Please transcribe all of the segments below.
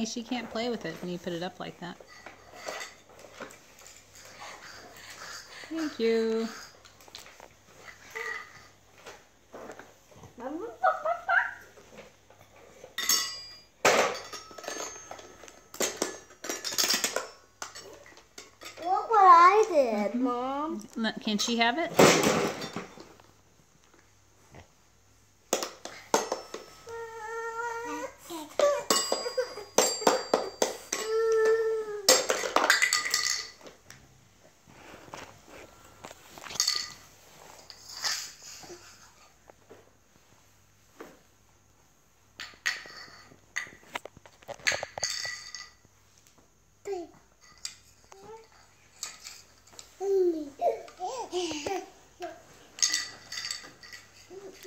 Honey, she can't play with it when you put it up like that. Thank you. Look what I did, mm-hmm. Mom. Let- Can she have it?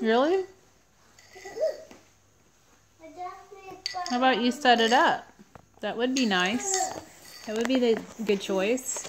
Really? How about you set it up? That would be nice. That would be the good choice.